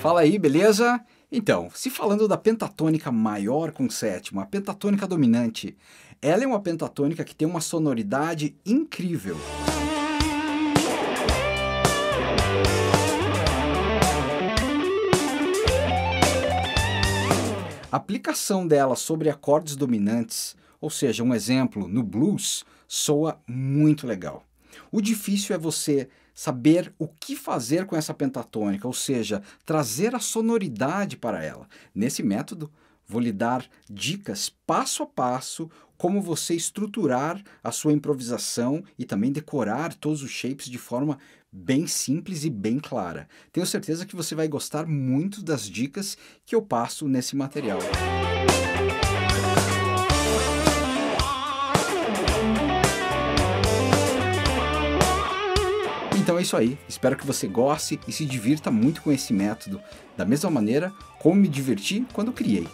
Fala aí, beleza? Então, se falando da pentatônica maior com sétima, a pentatônica dominante, ela é uma pentatônica que tem uma sonoridade incrível. A aplicação dela sobre acordes dominantes, ou seja, um exemplo no blues, soa muito legal. O difícil é você saber o que fazer com essa pentatônica, ou seja, trazer a sonoridade para ela. Nesse método, vou lhe dar dicas passo a passo como você estruturar a sua improvisação e também decorar todos os shapes de forma bem simples e bem clara. Tenho certeza que você vai gostar muito das dicas que eu passo nesse material. Então é isso aí. Espero que você goste e se divirta muito com esse método, da mesma maneira como me diverti quando criei.